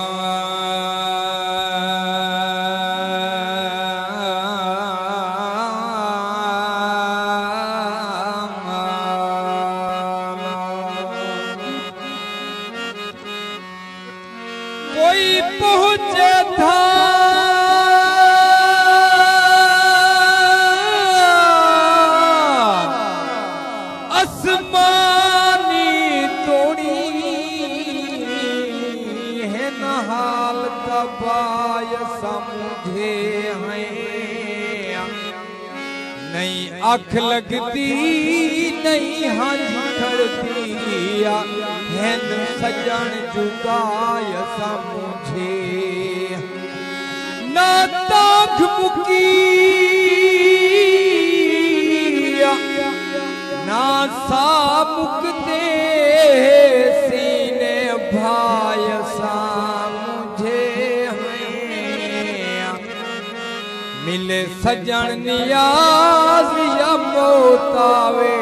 कोई समझे हैं। नहीं अख लगती नहीं हाथ खड़ती है सजन जुगाय समझे। ना ताख मुकी ना सा मुकते मिले सजन नियाज या मोतावे।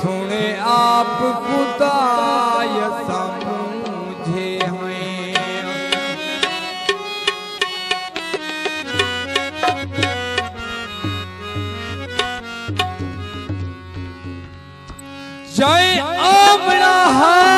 सुने आप खुदाय समझे हैं। जय आमड़ा ओ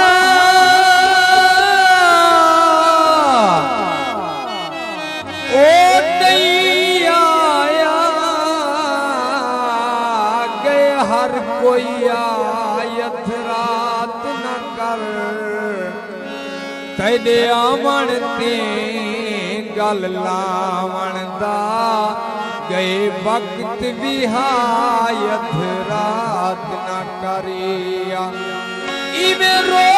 हर कोई आयत रात न कर। तेरे आमण ते गल लावण दा। गए वक्त विहायत रात न करिया। इवे रो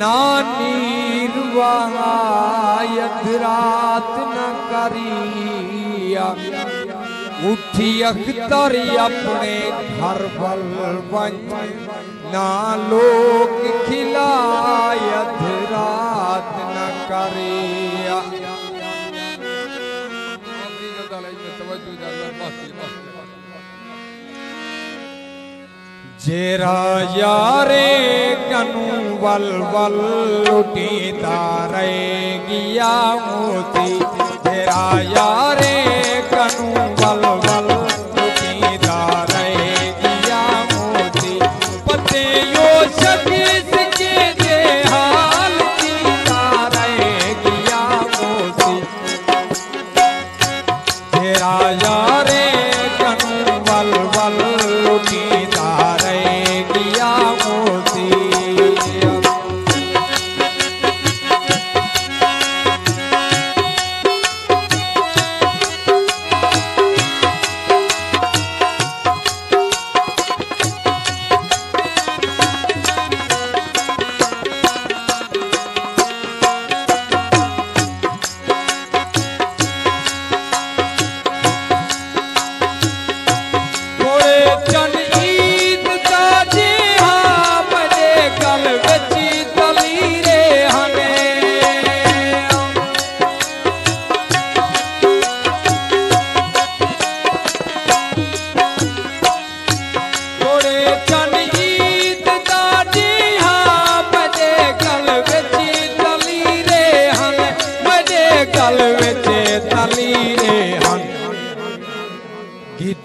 ना नीर वहायत रात न करिया उठी अख्तर अपने घर बल बन ना लोग खिलायत रात न करिया जेरा यारे कनु बल बल तारे गिया मोती।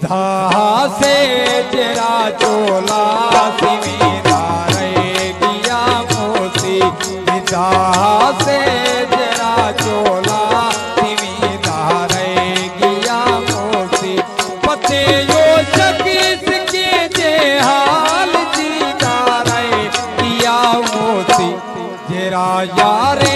गीता से तेरा चोला सिमीदा रहेगिया मोती गीता से तेरा चोला सिमीदा रहेगिया मोती पते यो शकीस के जे हाल जीता रहेगिया मोती जेरा यारे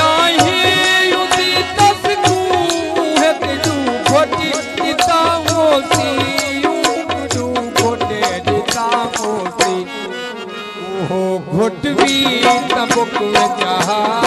ओहो चाहा